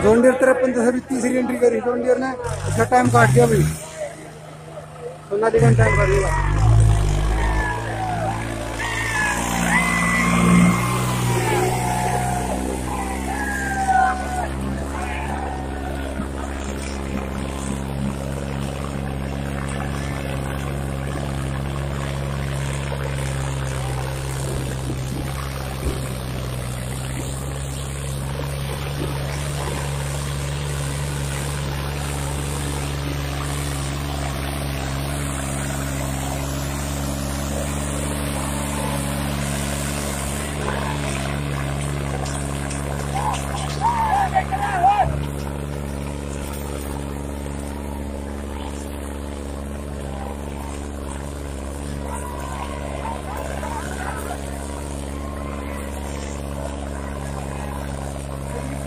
जोनडियर तिरपन से तीसरी एंट्री करी. जोनडियर ने उसका टाइम काट दिया भाई सोनालिका टाइम काट दिया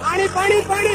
पानी पानी पानी।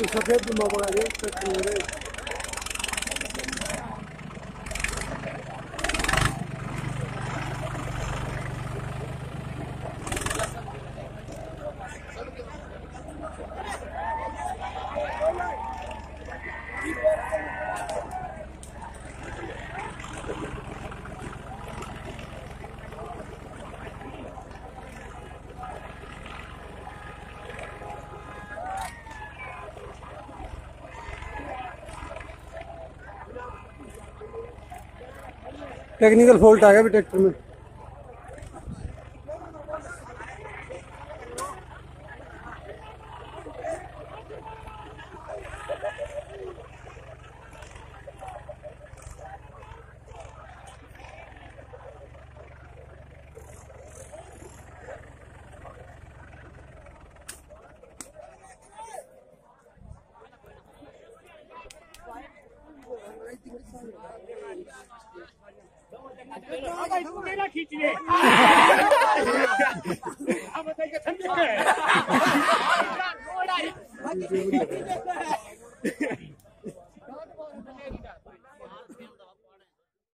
Yusuf hep bu mabaya genç ve kuvvet. Technical fault आ गया अभी ट्रैक्टर में। मेरा खींच ले बताइए